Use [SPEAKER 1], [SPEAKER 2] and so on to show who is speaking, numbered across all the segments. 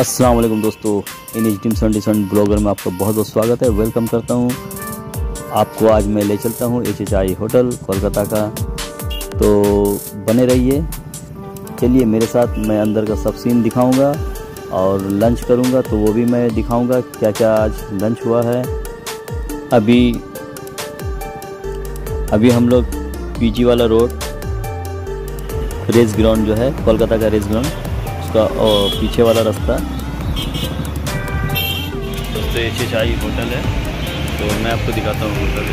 [SPEAKER 1] अस्सलाम वालेकुम दोस्तों, इन H team seventy seven blogger में आपका बहुत बहुत स्वागत है। वेलकम करता हूँ। आपको आज मैं ले चलता हूँ H H I hotel Kolkata का। तो बने रहिए। चलिए मेरे साथ मैं अंदर का सब सीन दिखाऊँगा और लंच करूँगा तो वो भी मैं दिखाऊँगा क्या क्या आज लंच हुआ है। अभी अभी हम लोग पीजी वाला रोड रेस ग्राउंड जो है, कोलकाता का रेस ग्राउंड उसका और पीछे वाला रास्ता। दोस्तों एच आई होटल है। तो मैं आपको दिखाता हूँ होटल।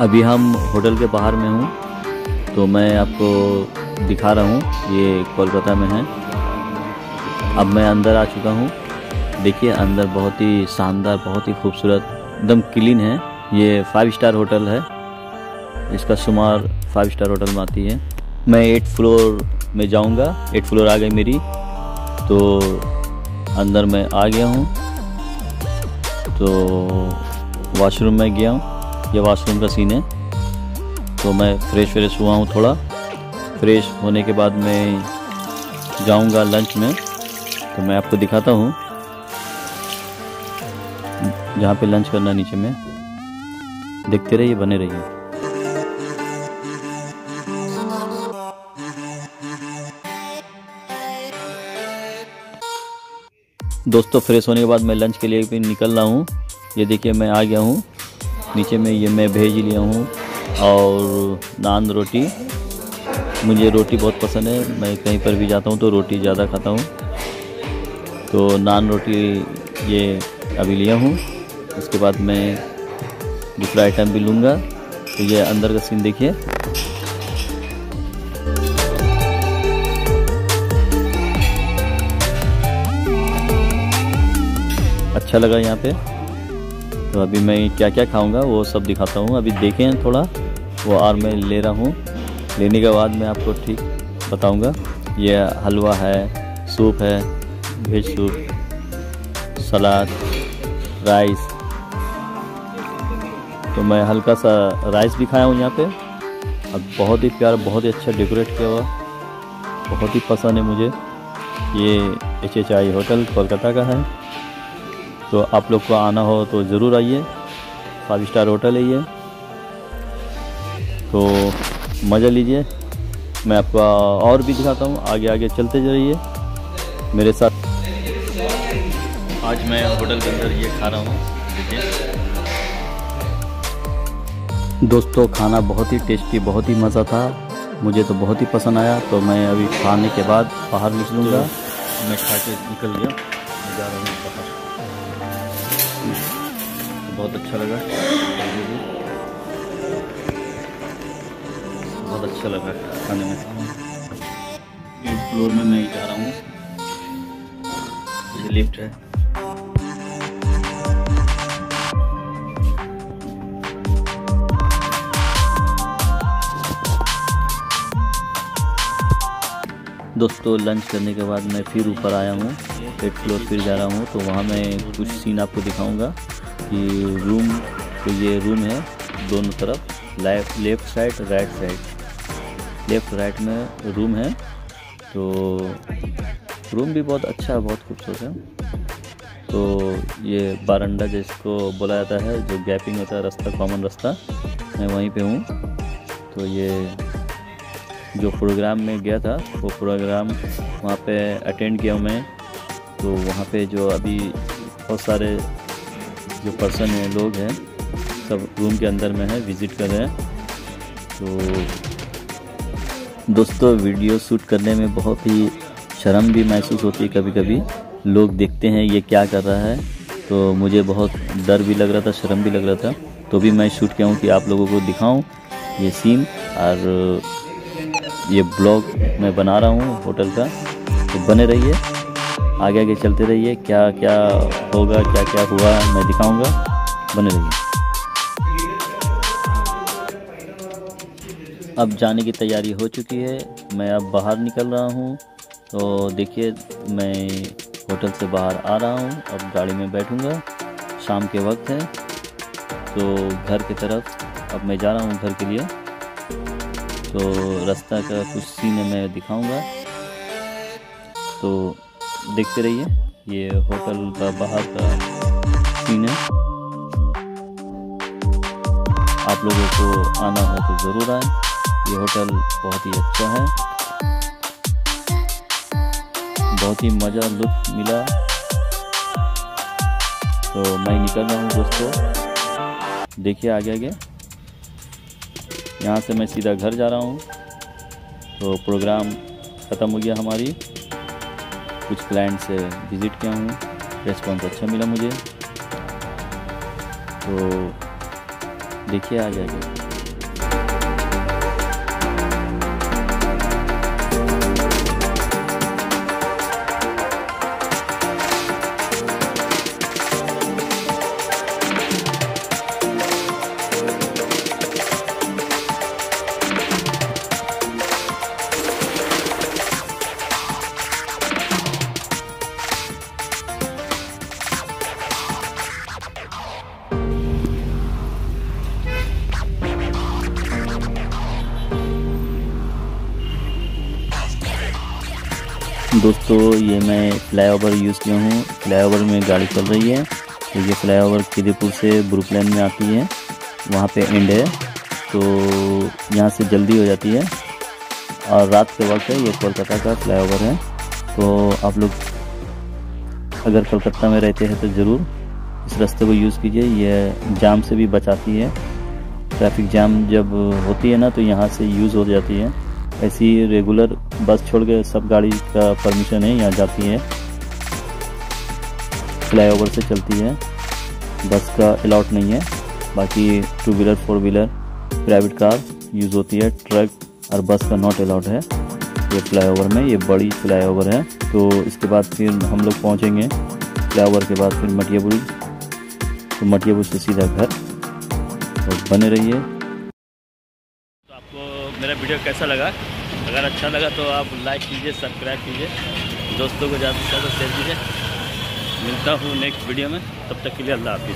[SPEAKER 1] अभी हम होटल के बाहर में हूँ तो मैं आपको दिखा रहा हूँ ये कोलकाता में है। अब मैं अंदर आ चुका हूँ। देखिए, अंदर बहुत ही शानदार, बहुत ही खूबसूरत, एकदम क्लीन है। ये फाइव स्टार होटल है। इसका शुमार फाइव स्टार होटल में आती है। मैं एट फ्लोर में जाऊँगा। एट फ्लोर आ गई मेरी। तो अंदर मैं आ गया हूँ। तो वॉशरूम में गया हूँ। ये वॉशरूम का सीन है। तो मैं फ्रेश फ्रेश हुआ हूँ थोड़ा। फ्रेश होने के बाद मैं जाऊँगा लंच में। तो मैं आपको दिखाता हूँ। जहाँ पे लंच करना नीचे में। देखते रहिए, बने रहिए। दोस्तों, फ्रेश होने के बाद मैं लंच के लिए भी निकल रहा हूँ। ये देखिए, मैं आ गया हूँ। नीचे में ये मैं भेज लिया हूँ। और नान रोटी। मुझे रोटी बहुत पसंद है। मैं कहीं पर भी जाता हूँ तो रोटी ज़्यादा खाता हूँ। तो नान रोटी ये अभी लिया हूँ। उसके बाद मैं दूसरा आइटम भी लूँगा। तो ये अंदर का सीन देखिए। अच्छा लगा यहाँ पे। तो अभी मैं क्या क्या खाऊँगा वो सब दिखाता हूँ। अभी देखें थोड़ा। वो और मैं ले रहा हूँ। लेने के बाद मैं आपको ठीक बताऊँगा। ये हलवा है, सूप है वेज सूप सलाद राइस तो मैं हल्का सा राइस भी खाया हूँ यहाँ पे। अब बहुत ही प्यार, बहुत ही अच्छा डेकोरेट किया हुआ। बहुत ही पसंद है मुझे। ये H H I hotel Kolkata का है। तो आप लोग को आना हो तो ज़रूर आइए। फाइव स्टार होटल है ये। तो मज़ा लीजिए। मैं आपको और भी दिखाता हूँ। आगे आगे चलते जाइए। मेरे साथ। आज मैं होटल के अंदर ये खा रहा हूँ दोस्तों खाना बहुत ही टेस्टी बहुत ही मज़ा था। मुझे तो बहुत ही पसंद आया तो मैं अभी खाने के बाद बाहर निकलूँगा। तो मैं खा के निकल गया मैं जा रहा हूँ बाहर। तो बहुत अच्छा लगा। बहुत अच्छा लगा खाने में। फ्लोर में मैं जा रहा हूँ। लिफ्ट है। दोस्तों लंच करने के बाद मैं फिर ऊपर आया हूँ एट फ्लोर फिर जा रहा हूँ तो वहाँ मैं कुछ सीन आपको दिखाऊँगा कि रूम तो ये रूम है दोनों तरफ़ left side right side left right में रूम है तो रूम भी बहुत अच्छा है, बहुत खूबसूरत है। तो ये बारंडा जिसको बोला जाता है, जो गैपिंग होता है, रास्ता कॉमन रास्ता, मैं वहीं पे हूँ। तो ये जो प्रोग्राम में गया था, वो प्रोग्राम वहाँ पे अटेंड किया मैं। तो वहाँ पे जो अभी बहुत सारे जो पर्सन हैं, लोग हैं, सब रूम के अंदर में है विज़िट कर रहे हैं। तो दोस्तों वीडियो शूट करने में बहुत ही शर्म भी महसूस होती है कभी कभी लोग देखते हैं ये क्या कर रहा है तो मुझे बहुत डर भी लग रहा था, शर्म भी लग रहा था। तो भी मैं शूट किया हूँ कि आप लोगों को दिखाऊँ ये सीन और ये ब्लॉग मैं बना रहा हूँ होटल का। तो बने रहिए आगे आगे चलते रहिए क्या क्या होगा क्या क्या हुआ मैं दिखाऊँगा। बने रहिए। अब जाने की तैयारी हो चुकी है, मैं अब बाहर निकल रहा हूँ। तो देखिए, मैं होटल से बाहर आ रहा हूँ। अब गाड़ी में बैठूँगा। शाम के वक्त है। तो घर की तरफ़ अब मैं जा रहा हूँ घर के लिए। तो रास्ता का कुछ सीन मैं दिखाऊँगा। तो देखते रहिए, ये होटल का बाहर का सीन है। आप लोगों को आना हो तो ज़रूर आए। ये होटल बहुत ही अच्छा है। बहुत ही मज़ा, लुत्फ मिला। तो मैं निकल रहा हूँ दोस्तों। देखिए आगे आगे। यहाँ से मैं सीधा घर जा रहा हूँ। तो प्रोग्राम ख़त्म हो गया हमारी। कुछ क्लाइंट से विज़िट किया हूँ। रेस्पॉन्स अच्छा मिला मुझे। तो देखिए आगे आगे। दोस्तों, ये मैं फ्लाईओवर यूज़ किया हूँ। फ्लाईओवर में गाड़ी चल रही है। तो ये फ्लाईओवर किदीपुर से ब्रुकलैन में आती है। वहाँ पे एंड है। तो यहाँ से जल्दी हो जाती है। और रात के वक्त है, ये कोलकाता का फ्लाईओवर है। तो आप लोग अगर कलकत्ता में रहते हैं तो ज़रूर इस रास्ते को यूज़ कीजिए। यह जाम से भी बचाती है। ट्रैफ़िक जाम जब होती है ना तो यहाँ से यूज़ हो जाती है। ऐसी रेगुलर बस छोड़ के सब गाड़ी का परमिशन है, यहाँ जाती है। फ्लाईओवर से चलती है। बस का अलाउट नहीं है। बाकी two wheeler four wheeler private car use होती है। ट्रक और बस का नॉट अलाउड है। ये फ्लाईओवर में, ये बड़ी फ्लाईओवर है। तो इसके बाद फिर हम लोग पहुँचेंगे। फ्लाईओवर के बाद फिर मटिया मटियापुर तो मटिया मटियापुर से सीधा घर। तो बने रहिए।
[SPEAKER 2] तो आपको मेरा वीडियो कैसा लगा? अगर अच्छा लगा तो आप लाइक कीजिए सब्सक्राइब कीजिए। दोस्तों को ज़्यादा से ज़्यादा शेयर कीजिए। मिलता हूँ नेक्स्ट वीडियो में। तब तक के लिए अल्लाह हाफिज़।